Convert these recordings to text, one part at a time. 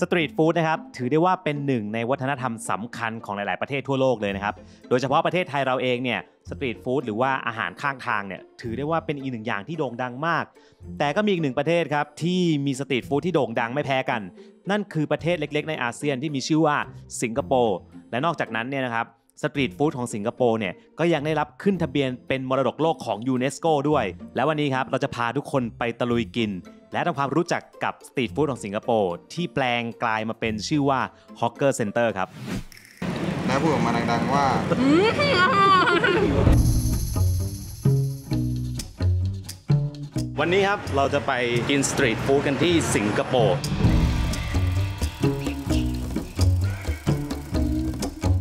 สตรีทฟู้ดนะครับถือได้ว่าเป็นหนึ่งในวัฒนธรรมสำคัญของหลาย ๆ ประเทศทั่วโลกเลยนะครับ โดยเฉพาะประเทศไทยเราเองเนี่ยสตรีทฟู้ดหรือว่าอาหารข้างทางเนี่ยถือได้ว่าเป็นอีกหนึ่งอย่างที่โด่งดังมาก แต่ก็มีอีกหนึ่งประเทศครับที่มีสตรีทฟู้ดที่โด่งดังไม่แพ้กัน นั่นคือประเทศเล็ก ๆ ในอาเซียนที่มีชื่อว่าสิงคโปร์และนอกจากนั้นเนี่ยนะครับสตรีทฟู้ดของสิงคโปร์เนี่ยก็ยังได้รับขึ้นทะเบียนเป็นมรดกโลกของยูเนสโกด้วย และวันนี้ครับเราจะพาทุกคนไปตะลุยกิน และทำความรู้จักกับสตรีทฟู้ดของสิงคโปร์ที่แปลงกลายมาเป็นชื่อว่า hawker centre ครับแล้วพูดออกมาดังๆว่า วันนี้ครับเราจะไปกินสตรีทฟู้ดกันที่สิงคโปร์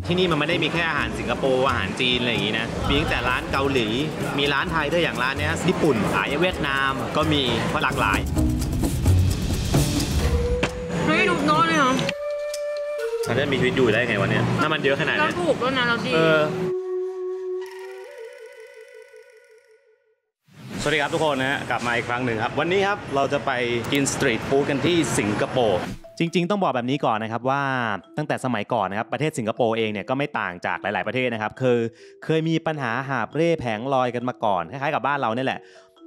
ที่นี่มันไม่ได้มีแค่อาหารสิงคโปร์อาหารจีนอะไรอย่างนี้นะมีตั้งแต่ร้านเกาหลี มีร้านไทยด้วยอย่างร้านเนี้ยญี่ปุ่นขายเวียดนามก็มีก็หลากหลายไม่ดูโน้ตเลยเหรอฉันจะมีชีวิตอยู่ได้ไงวันนี้น้ำมันเยอะขนาดเราเนี้ยถูกด้วยนะเราดี สวัสดีครับทุกคนนะฮะกลับมาอีกครั้งหนึ่งครับ วันนี้ครับเราจะไปกินสตรีทฟู้ดกันที่สิงคโปร์จริง ๆ ต้องบอกแบบนี้ก่อนนะครับว่าตั้งแต่สมัยก่อนนะครับประเทศสิงคโปร์เองเนี่ยก็ไม่ต่างจากหลาย ๆประเทศนะครับคือเคยมีปัญหาหาบเร่แผงลอยกันมาก่อนคล้ายๆกับบ้านเราเนี่ยแหละ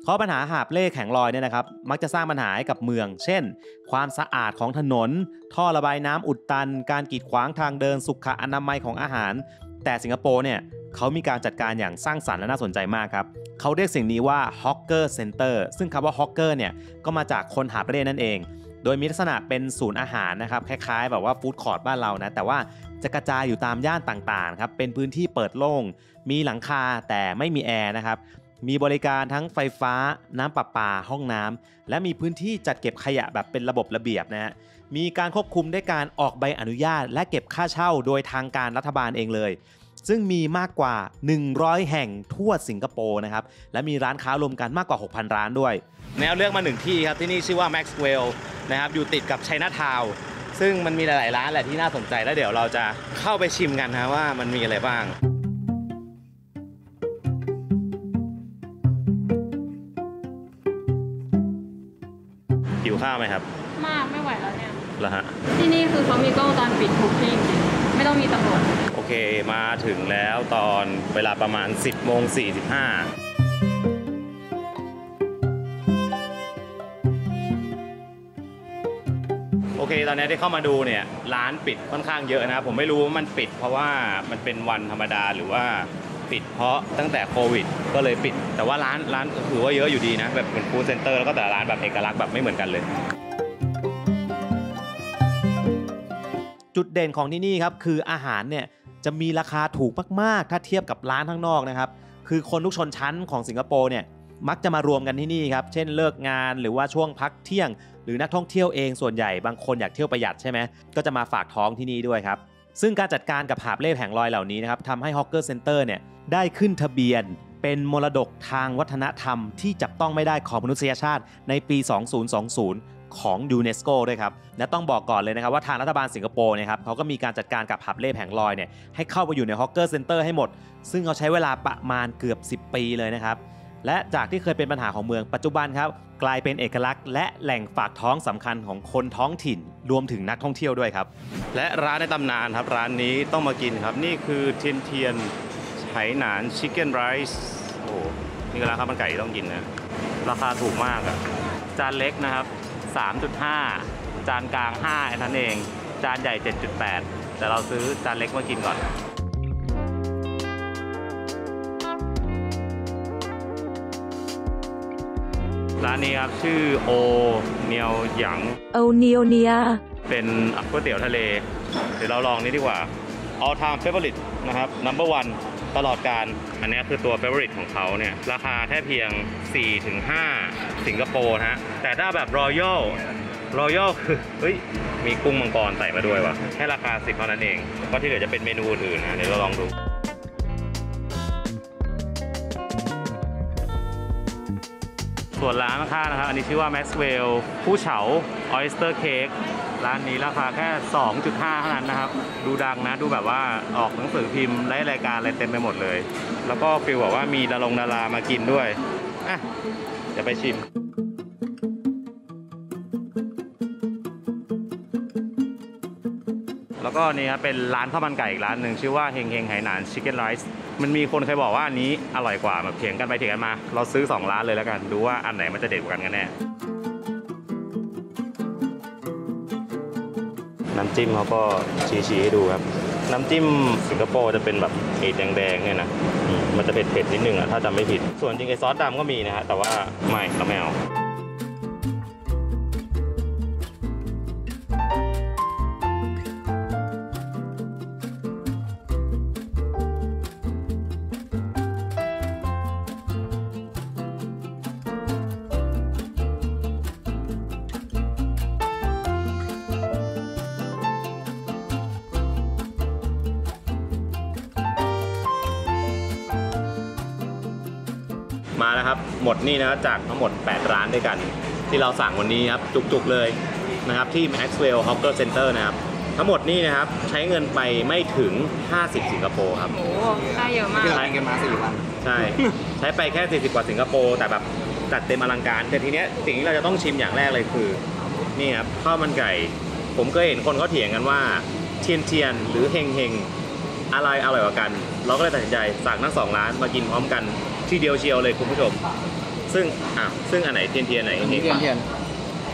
เพราะปัญหาหาบเล่แข็งลอยเนี่ยนะครับมักจะสร้างปัญหาให้กับเมือง เช่น ความสะอาดของถนน ท่อระบายน้ำอุดตัน การกีดขวางทางเดินสุขอนามัยของอาหาร แต่สิงคโปร์เนี่ยเขามีการจัดการอย่างสร้างสรรค์และน่าสนใจมากครับเขาเรียกสิ่งนี้ว่า Hawker Center ซึ่งคำว่า Hawker เนี่ยก็มาจากคนหาบเร่นั่นเอง โดยมีลักษณะเป็นศูนย์อาหารนะครับคล้ายๆ แบบว่าฟู้ดคอร์ทบ้านเรานะแต่ว่าจะกระจายอยู่ตามย่านต่างๆครับเป็นพื้นที่เปิดโล่ง มีหลังคาแต่ไม่มีแอร์นะครับ มีบริการทั้งไฟฟ้า น้ำประปา ห้องน้ำ และมีพื้นที่จัดเก็บขยะแบบเป็นระบบระเบียบนะฮะ มีการควบคุมด้วยการออกใบอนุญาต และเก็บค่าเช่าโดยทางการรัฐบาลเองเลย ซึ่งมีมากกว่า 100 แห่งทั่วสิงคโปร์นะครับ และมีร้านค้ารวมกันมากกว่า 6,000 ร้านด้วย แนวเลือกมาหนึ่งที่ครับ ที่นี่ชื่อว่า Maxwell นะครับ อยู่ติดกับ China Town ซึ่งมันมีหลายๆร้านแหละที่น่าสนใจแล้วเดี๋ยวเราจะเข้าไปชิมกันนะว่ามันมีอะไรบ้าง หิวข้าวไหมครับ มากไม่ไหวแล้วเนี่ยเหรอฮะ ที่นี่คือเขามีกล้องวงจรปิดทุกที่จริงๆไม่ต้องมีตำรวจ โอเคมาถึงแล้วตอนเวลาประมาณ 10โมง45โอเค ตอนนี้ที่เข้ามาดูเนี่ยร้านปิดค่อนข้างเยอะนะครับผมไม่รู้ว่ามันปิดเพราะว่ามันเป็นวันธรรมดาหรือว่า ปิดเพราะตั้งแต่โควิด ก็เลยปิด แต่ว่าร้านร้านถือว่าเยอะอยู่ดีนะ แบบเป็น food centre แล้วก็แต่ละร้านแบบเอกลักษณ์แบบไม่เหมือนกันเลย จุดเด่นของที่นี่ครับคืออาหารเนี่ยจะมีราคาถูกมากๆ ถ้าเทียบกับร้านข้างนอกนะครับ คือคนทุกชนชั้นของสิงคโปร์เนี่ยมักจะมารวมกันที่นี่ครับ เช่นเลิกงานหรือว่าช่วงพักเที่ยง หรือนักท่องเที่ยวเองส่วนใหญ่บางคนอยากเที่ยวประหยัดใช่ไหมก็จะมาฝากท้องที่นี่ด้วยครับ ซึ่งการจัดการกับหาบเร่แผงลอยเหล่านี้นะครับทำให้ hawker centre เนี่ยได้ขึ้นทะเบียนเป็นมรดกทางวัฒนธรรมที่จับต้องไม่ได้ของมนุษยชาติในปี 2020 ของยูเนสโกด้วยครับ และต้องบอกก่อนเลยนะครับว่าทางรัฐบาลสิงคโปร์เนี่ยนะครับเขาก็มีการจัดการกับหาบเร่แผงลอยเนี่ยให้เข้าไปอยู่ใน hawker centre ให้หมด ซึ่งเขาใช้เวลาประมาณเกือบ 10 ปีเลยนะครับ และจากที่เคยเป็นปัญหาของเมืองปัจจุบันครับ กลายเป็นเอกลักษณ์ และแหล่งฝากท้องสำคัญของคนท้องถิ่นรวมถึงนักท่องเที่ยวด้วยครับ และร้านในตำนานครับร้านนี้ต้องมากินครับ นี่คือเทียนเทียนไหหนานชิคเก้นไรซ์โอ้โหนี่ก็ร้านข้าวมันไก่ที่ต้องกินนะ ราคาถูกมากอะจานเล็กนะครับ 3.5 จานกลาง5แค่นั้นเอง จานใหญ่ 7.8 แต่เราซื้อจานเล็กมากินก่อน ร้านนี้ครับชื่อโอเนียวหยางโอเนียเนียเป็นก๋วยเตี๋ยวทะเล เดี๋ยวเราลองนี่ดีกว่า all time favorite นะครับ number one ตลอดการ อันนี้คือตัว favorite ของเขาเนี่ย ราคาแค่เพียง 4-5 สิงคโปร์นะฮะ แต่ถ้าแบบ royal royal คือ เฮ้ย มีกุ้งมังกรใส่มาด้วยวะแค่ราคา10เท่านั้นเอง ก็ที่เหลือจะเป็นเมนูอื่นๆนะ เดี๋ยวเราลองดู ส่วนร้านข้างนะครับ อันนี้ชื่อว่า Maxwell ผู้เฉา Oyster Cake ร้านนี้ราคาแค่ 2.5 เท่านั้นนะครับ ดูดังนะ ดูแบบว่าออกหนังสือพิมพ์ไล่รายการอะไรเต็มไปหมดเลย แล้วก็ฟิลบอกว่ามีดารงดารามากินด้วยอะเดี๋ยวไปชิมแล้วก็นี่ครับเป็นร้านข้าวมันไก่อีกร้านหนึ่งชื่อว่าเฮงเฮงไหหนานชิคเก้นไรซ์ มันมีคนเคยบอกว่าอันนี้อร่อยกว่าแบบเถียงกันไปเถียงกันมา เราซื้อ 2 ร้านเลยแล้วกันดูว่าอันไหนมันจะเด็ดกว่ากันกันแน่น้ำจิ้มเขาก็ชี้ๆให้ดูครับ น้ำจิ้มสิงคโปร์จะเป็นแบบเอดแดงๆเนี่ยนะมมันจะเผ็ดๆนิดนึงอะถ้าจำไม่ผิด ส่วนจริงไอ้ซอสดำก็มีนะฮะแต่ว่าไม่เราไม่เอา มาแล้วครับ หมดนี่นะครับจากทั้งหมด 8 ร้านด้วยกัน ที่เราสั่งวันนี้ครับ จุกๆเลยนะครับที่ Maxwell Hawker Center นะครับ ทั้งหมดนี่นะครับใช้เงินไปไม่ถึง 50 สิงคโปร์ครับ โอ้โหได้เยอะมาก ที่เรากินกันมาสี่วันใช่ ใช้ไปแค่ 40 กว่าสิงคโปร์แต่แบบจัดเต็มอลังการ แต่ทีเนี้ยสิ่งที่เราจะต้องชิมอย่างแรกเลยคือนี่ครับข้าวมันไก่ ผมก็เห็นคนเขาเถียงกันว่าเทียนเทียนหรือเฮงเฮงอะไรอร่อยกว่ากัน เราก็เลยตัดสินใจสั่งทั้งสองร้านมากินพร้อมกัน ที่เดียวเชียวเลยคุณผู้ชม ซึ่งอะซึ่งอันไหนเทียนเทียนไหนอันเฮนี้งเทียนเทียน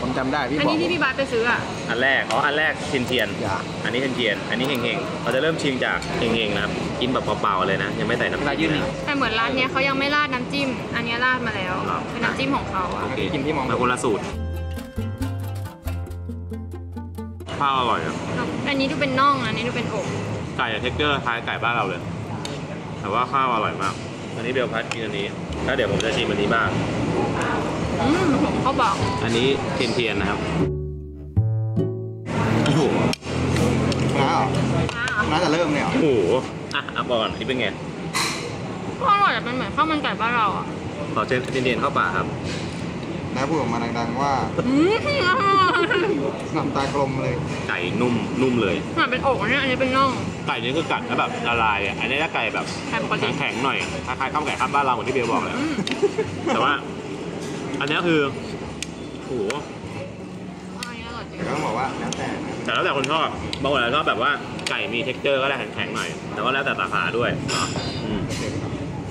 ผมจำได้พี่อันบอก นี้ที่พี่บาสไปซื้ออะ อันแรกอ๋ออันแรกเทียนเทียนอย่าอันนี้เทียนเทียนอันนี้เฮงเฮงเราจะเริ่มชิมจากเฮงเฮงนะครับกินแบบเปล่าๆเลยนะ ยังไม่ใส่น้ำเวลาจิ้ยื่มนนี่นะ แต่เหมือนร้านเนี้ยเขายังไม่ราดน้ำจิ้ม อันเนี้ยราดมาแล้ว ครับ เป็นน้ำจิ้มของเขาอะโอเคกินที่มอง มาคนละสูตรข้าวอร่อยอะอันนี้ดูเป็นน่องอันนี้ดูเป็นอก ไก่ texture คล้ายไก่บ้านเราเลย แต่ว่าข้าวอร่อยมากอั นนี้เบลพัดกินอันนี้แล้วเดี๋ยวผมจะชิมอันนี้บ้าง อืมผมเขาบอกอันนี้เทียนเทียนนะครับโอ้โหน้าเหรออ่าน้าจะเริ่มเนี่ยเหรอโอ้โหอะเอาก่อนอันนี้เป็นไง ก็อร่อยแต่เป็นเหมือนข้าวมันไก่บ้านเราอะขอเชิญเทียนเทียนเข้าปากครับ น้าพูดออกมาดังๆว่าอืมอร่อยน้ำตากลมเลยไก่นุ่มนุ่มเลยเหมือนเป็นอกอันนี้อันนี้เป็นน่องไก่นี้คือกัดแล้วแบบละลายอะอันนี้ถ้าไก่แบบไก่ปกติแข็งๆหน่อยคล้ายๆข้าวไก่ข้าวบ้านเราเหมือนที่เบลบอกเลยอืมแต่ว่า อันนี้คือโอ้โหอันนี้อร่อยจริงแต่ต้องบอกว่าแล้วแต่นะแต่แล้วแต่คนชอบบางคนอาจจะชอบแบบว่าไก่มี texture ก็ได้แข็งๆหน่อย แต่ว่าแล้วแต่สาขาด้วยเนาะอืม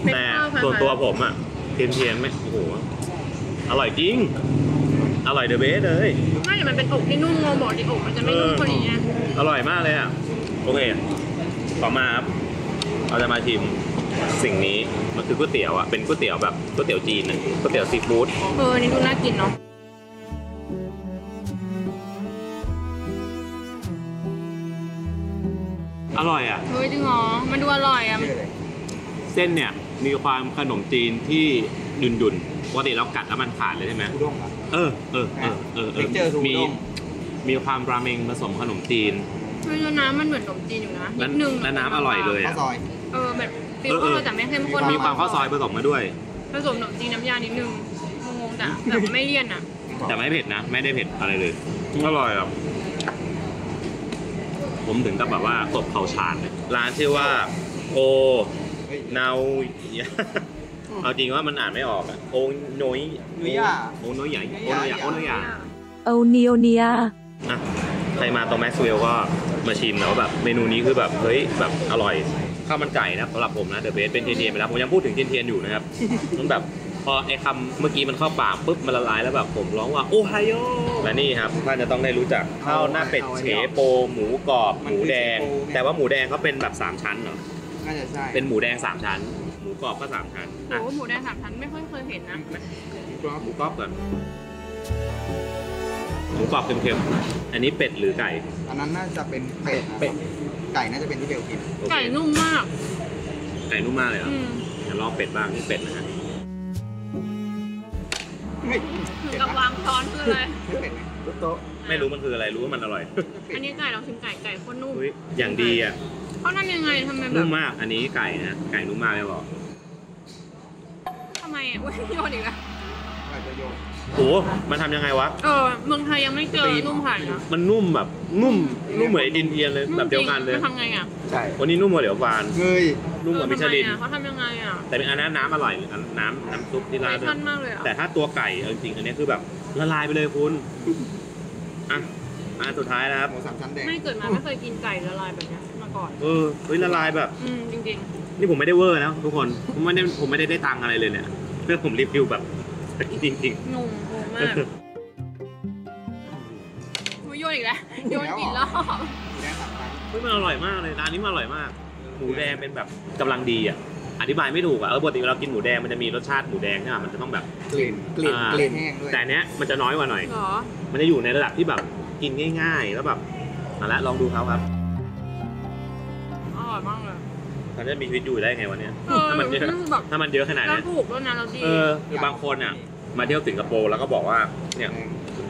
เป็นแต่ข้าวพันส่วนธุ์ตัวผมอะเทียนเทียนไม่โอ้โห อร่อยจริง อร่อยเดอะเบสเลย ไม่แต่มันเป็นอกที่นุ่มโมบอกดิอกมันจะไม่นุ่มคนนี้ไงอร่อยมากเลยอะ โอเค ต่อมาครับ เราจะมาชิมสิ่งนี้ มันคือก๋วยเตี๋ยวอะ เป็นก๋วยเตี๋ยวแบบก๋วยเตี๋ยวจีนอะก๋วยเตี๋ยวซีฟู้ด เอออันนี่ดูน่ากินเนาะอร่อยอะ เฮ้ยจริงเหรอ มันดูอร่อยอะมันชื่อเลยเส้นเนี่ยมีความขนมจีนที่ดุนดุนๆ ปกติเรากัดแล้วมันขาดเลยใช่ไหมอุด้งเหรอเออเออเออเออเออ Texture คืออุมีด้งมีความราเมงผสมขนมจีนเฮ้ยแล้วน้ำมันเหมือนขนมจีนอยู่นะและนิดนึงและน้ำอร่อยเลย ข้าวซอย เออแบบ feel เออเออข้าวแต่ไม่เข้มข้นมีความข้าวซอยผสมมาด้วย ผสมขนมจีนน้ำยานิดนึงงงๆแต่แต่ไม่เลี่ยนอะแต่ไม่เผ็ดนะ ไม่ได้เผ็ดอะไรเลย อร่อยอะผมถึงกับแบบว่าตบเข่าฉาดเลยร้านชื่อว่า โอเฮ้ยนาว เอาจริงว่ามันอ่านไม่ออกอะโอโนยนุยย่าโอโนยใหญ่โอโนยใหญ่โอโนยใหญ่โอเนียเนียอะใครมาตรง Maxwell ก็มาชิมแล้วแบบเมนูนี้คือแบบเฮ้ยแบบอร่อยข้าวมันไก่นะสำหรับผมนะ the best เป็นเทียนเทียนไปแล้วผมยังพูดถึงเทียนเทียนอยู่นะครับมันแบบพอไอ้คำเมื่อกี้มันเข้าปากปุ๊บมันละลายแล้วแบบผมร้องว่าโอไฮโอและนี่ครับท่านจะต้องได้รู้จักข้าวหน้าเป็ดเฉโป หมูกรอบหมูแดง แต่ว่าหมูแดงเขาเป็นแบบสามชั้นเหรอน่าจะใช่เป็นหมูแดงสามชั้นหมู กรอบก็สามชั้นโอ้อะโหหมูแดงสามชั้นไม่ค่อยเคยเห็นนะหมูกรอบก่อนหมูกรอบเค็มๆอันนี้เป็ดหรือไก่ อันนั้นน่าจะเป็นเป็ดนะเป็ดไก่น่าจะเป็นที่เบลกินโอเคไก่นุ่มมาก ไก่นุ่มมากเลยเหรออืมเดี๋ยวลองเป็ดบ้างนี่เป็ดนะฮะไม่ถึงกับวางช้อนคืออะไรไม่เป็ดไหมโต๊ะไม่รู้มันคืออะไรรู้ว่ามันอร่อย อันนี้ไก่เราชิมไก่ไก่โคตรนุ่มอุ๊ยอย่างดีอะเขาทำยังไงทำไมแบนุ่บมมากอันนี้ไก่นะไก่นุ่มมากเลยบอกทำไม อะอุ้ยโยนอีกแล้วอะไรจะโยนโอ้มันทำยังไงวะ เออเมืองไทยยังไม่เจอนุ่มขนาดนี้นะมันนุ่มแบบนุ่มนุ่มเหมือนไอ้ดินเทียนเลยแบบเดียวกันเลยมันทำไงอะใช่วันนี้นุ่มกว่าเหลียวฟานเงยนุ่มกว่ามิชลินเออทำไมอะเขาทำยังไงอะแต่เป็นอันนั้นน้ำอร่อยอันน้ำน้ำซุปที่ราดด้วท่ยนมากเลยอะแต่ถ้าตัวไก่เอาจริงๆอันนี้คือแบบละลายไปเลยคุณอะอันสุดท้ายนะครับหมูสามชั้นแดงไม่เกิดมาไม่เคยกินไก่ละลายแบบเนี้ยมาก่อนเออเฮ้ยละลายแบบอืมจริงนี่ผมไม่ได้เวอร์นะทุกคนผมไม่ได้ผมไม่ได้ได้ตังค์อะไรเลยเนี่ย เพื่อผมรีวิวแบบจริงจริงๆงงงงมากโอ้ยโยนอีกแล้วโยนกี่รอบหมูแดงสามชั้นๆเฮ้ยมันอร่อยมากเลยร้านนี้มันอร่อยมาก หมูแดงเป็นแบบกำลังดีอะ อธิบายไม่ถูกอะเออปกติเวลากินหมูแดงมันจะมีรสชาติหมูแดงใช่ไหมมันจะต้องแบบ กลิ่นกลิ่นอ่าก ลิ่นแห้งด้วยแต่อันเนี้ยมันจะน้อยกว่าหน่อย เหรอ มันจะอยู่ในระดับที่แบบกินง่าย ๆ แล้วแบบมาละลองดูเขาครับ มันจะมีชีวิตอยู่ได้ไงวันเนี้ยเออถ้ามันเยอะมันแบบ ถ้ามันเยอะขนาดเราเนี้ยถูกแล้วนะเราดี เออคือบางคนอะ มาเที่ยวสิงคโปร์แล้วก็บอกว่าเนี่ย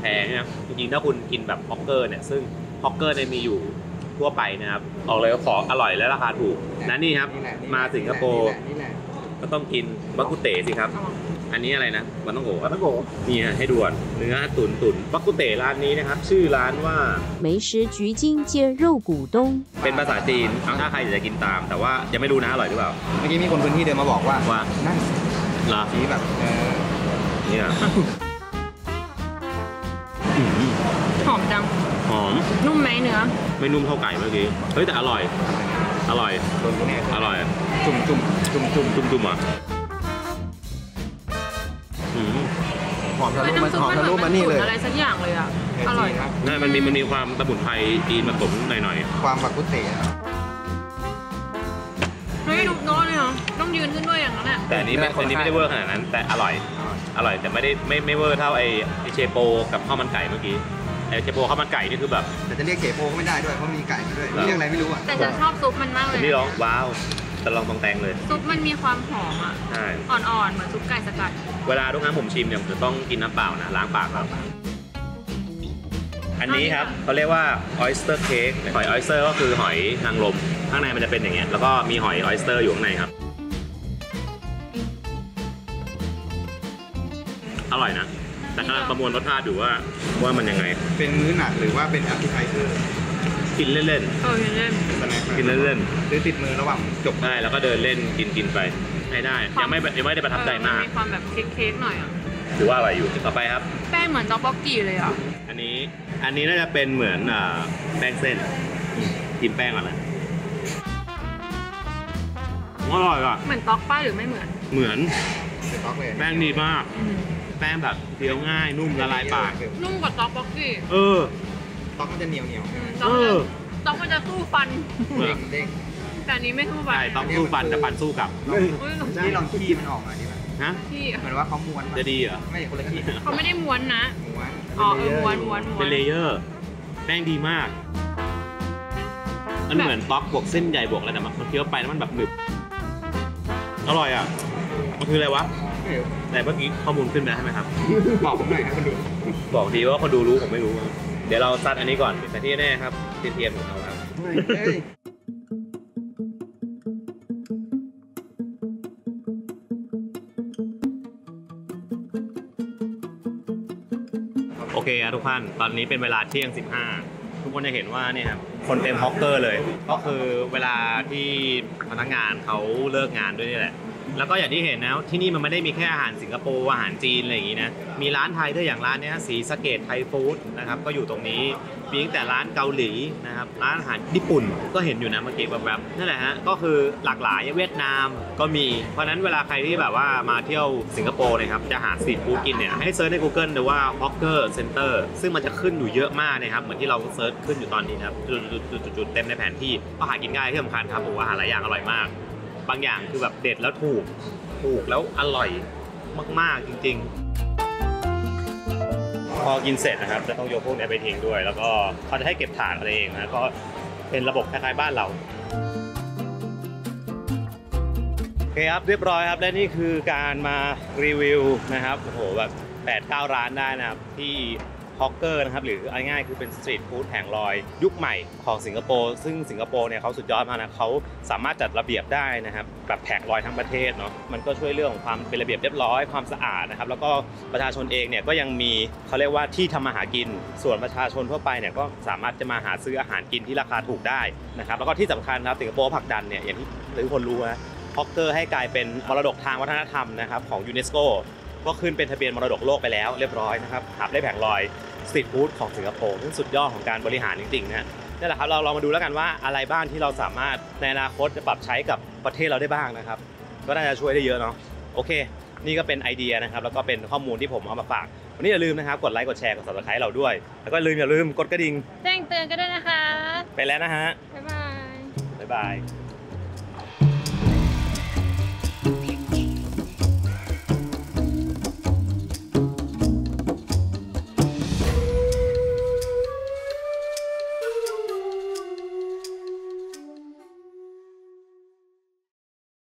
แพงเนี่ยจริงๆถ้าคุณกินแบบฮอกเกอร์เนี่ยซึ่งฮอกเกอร์เนี่ยมีอยู่ทั่วไปนะครับบอกเลยว่าของอร่อยและราคาถูกนั่นนี่ครับแหละนี่แหละมาสิงคโปร์นี่แหละก็ต้องกินบักกุเต๋สิครับเอามา อันนี้อะไรนะมันต้องโก นี่แหละแล้วก็ นี่ฮะให้ด่วนเนื้อตุ๋นตุ๋นบักกุเต๋ร้านนี้นะครับ ชื่อร้านว่า 梅石菊金街肉骨冬。 เป็นภาษาจีนถ้าใครอยากจะกินตาม แต่ว่ายังไม่รู้นะอร่อยหรือเปล่า เมื่อกี้มีคนพื้นที่เดินมาบอกว่า ว่า นั่น เหรอ ชี้แบบเออ นี่นะ หอมจัง หอม นุ่มไหมเนื้อ ไม่นุ่มเท่าไก่เมื่อกี้เฮ้ยแต่อร่อย อร่อย โดนกูแน่ อร่อย จุ่มจุ่มจุ่มจุ่ม จุ่มๆอ่ะ อมทะเฮ้ยลุมาน้ำซุปหอมมันทะเหลุมือนมามันนี่ตุ๋เลยนอะไรสักอย่างเลยอะ อร่อยครับนั่นมันมีมันมีความสมุนไพรจีนผสมหน่อยความบักกุเต๋อะเฮ้ยนุกโน้เลยเหรอต้องยืนขึ้นด้วยอย่างนั้นอะๆแต่อันนี้ไม่อันนี้ไม่ได้เวอร์ขนาดนั้น แต่อร่อยอร่อยแต่ไม่ได้ไม่ไม่เวอร์เท่าไอไอเชโปกับข้าวมันไก่เมื่อกี้ไอเชโปข้าวมันไก่นี่คือแบบแต่จะเรียกเขโปก็ไม่ได้ด้วยเพราะมีไก่มาด้วยเหรอเรียกอะไรไม่รู้อะแต่ฉันชอบซุปมันมากเลยนี่ร้องว้าว แต่ลองตองแตงเลย ซุปมันมีความหอมอะ ใช่ อ่อนๆ เหมือนซุปไก่สกัด เวลาทุกครั้งผมชิมเนี่ยผมจะต้องกินน้ำเปล่านะ ล้างปากครับ อันนี้ครับเขาเรียกว่า oyster cake หอย oyster ก็คือหอยนางรมข้างในมันจะเป็นอย่างเงี้ย แล้วก็มีหอย oyster อยู่ข้างในครับ อร่อยนะ แต่กำลังประมวลรสชาติอยู่ว่าว่ามันยังไง เป็นมื้อหนักหรือว่าเป็น appetizer กินเล่นเออเห็นเล่น สแน็คๆกินเล่นซื้อติดมือระหว่างจบๆได้แล้วก็เดินเล่นกินกินไปให้ได้ ยังไม่ยังไม่ได้ประทับใจมาก เออมีความแบบเค้กๆหน่อยอะหรือว่าอะไรอยู่ต่อไปครับ แป้งเหมือนจ๊อกบอกกี้เลยอะ อันนี้อันนี้น่าจะเป็นเหมือนอ่าแป้งเส้นกินแป้งก่อนนะอร่อยอะเหมือนต๊อกป้าหรือไม่เหมือน เหมือนเสร็จล็อกเลยแป้งดีมาก แป้งแบบเคี้ยวง่ายนุ่มละลายปาก นุ่มกว่าต๊อกบอกกี้ เออ ต๊อกมันจะเหนียวเหนียวใช่ไหมต๊อกเอมันอจะต๊อกมันจะสู้ฟันเหมือเด้นงเด้งแต่อันนี้ไม่สู้ฟันใช่ต้องสู้ฟันแต่ฟันสู้กลับอุ้ยนี่ลองขี้มันออกมาดีไหมฮะที่เหมือนว่าเขาม้วนมาจะดีเหรอไม่คนละขี้เขาไม่ได้ม้วนนะม้วนอ๋อเออม้วนม้วนม้วเป็นนเลเยอร์แป้งดีมาก มันเหมือนต๊อกบวกเส้นใหญ่บวกอะไรแต่มันเคี้ยวไปแล้วมันแบบหนึบอร่อยอะมันคืออะไรวะไม่รู้แต่เมื่อกี้ข้อมูลขึ้นมาใช่ไหมครับ บอกผมหน่อยนะคนดู บอกดีว่าคนดูรู้ผมไม่รู้ครับเดี๋ยวเราซัดอันนี้ก่อนแต่ที่แน่ครับเทียมของเราครับเฮ้ยโอเคครับทุกท่านตอนนี้เป็นเวลาเที่ยง 15ทุกคนจะเห็นว่าเนี่ยครับคนเต็มฮอกเกอร์เลย ก็คือเวลาที่พนักงานเขาเลิกงานด้วยนี่แหละ แล้วก็อย่างที่เห็นนะที่นี่มันไม่ได้มีแค่อาหารสิงคโปร์อาหารจีนอะไรอย่างนี้นะมีร้านไทยด้วยอย่างร้านเนี้ยสีสเกตไทยฟู้ดนะครับก็อยู่ตรงนี้มีตั้งแต่ร้านเกาหลีนะครับร้านอาหารญี่ปุ่นก็เห็นอยู่นะเมื่อกี้แบบๆนั่นแหละฮะก็คือหลากหลายเวียดนามก็มี เพราะนั้นเวลาใครที่แบบว่ามาเที่ยวสิงคโปร์นะครับจะหา street food กินเนี่ยให้ search ใน Google ดูว่า Hawker Center ซึ่งมันจะขึ้นอยู่เยอะมากนะครับเหมือนที่เรา search ขึ้นอยู่ตอนนี้นะครับจุดๆๆๆเต็มในแผนที่ก็หากินง่ายที่สำคัญครับผมว่าหาหลายอย่างอร่อยมาก บางอย่างคือแบบเด็ดแล้วถูก ถูกแล้วอร่อยมาก ๆ จริง ๆ พอกินเสร็จนะครับ จะต้องยกพวกเนี้ยไปทิ้งด้วย แล้วก็เขาจะให้เก็บถาดอะไรเองนะก็เป็นระบบคล้ายๆบ้านเราโอเคครับเรียบร้อยครับ และนี่คือการมารีวิวนะครับโอ้โหแบบ8 9 ร้านได้นะครับที่ hawker นะครับหรือเอาง่ายคือเป็น street food แผงลอยยุคใหม่ของสิงคโปร์ซึ่งสิงคโปร์เนี่ยเขาสุดยอดมากนะเขาสามารถจัดระเบียบได้นะครับแบบแผงลอยทั้งประเทศเนาะมันก็ช่วยเรื่องของความเป็นระเบียบเรียบร้อยความสะอาดนะครับแล้วก็ประชาชนเองเนี่ยก็ยังมีเขาเรียกว่าที่ทำมาหากิน ส่วนประชาชนทั่วไปเนี่ยก็สามารถจะมาหาซื้ออาหารกินที่ราคาถูกได้นะครับแล้วก็ที่สำคัญครับสิงคโปร์ผลักดันเนี่ยอย่างที่ทุกคนรู้นะ hawker ให้กลายเป็นมรดกทางวัฒนธรรมนะครับของยูเนสโกก็ขึ้นเป็นทะเบียนมรดกโลกไปแล้วเรียบร้อยนะครับหาบเร่แผงลอย street food ของสิงคโปร์ซึ่งสุดยอดของการบริหารจริงๆนะนี่แหละครับเราลองมาดูแล้วกันว่าอะไรบ้างที่เราสามารถในอนาคตจะปรับใช้กับประเทศเราได้บ้างนะครับ ก็น่าจะช่วยได้เยอะเนาะโอเค นี่ก็เป็นไอเดียนะครับ แล้วก็เป็นข้อมูลที่ผมเอามาฝาก วันนี้อย่าลืมนะครับ กดไลค์กดแชร์กด subscribe เราด้วย แล้วก็อย่าลืมอย่าลืมกดกระดิ่งแจ้งเตือนกันด้วยนะคะ ไปแล้วนะฮะบ๊ายบายบ๊ายบาย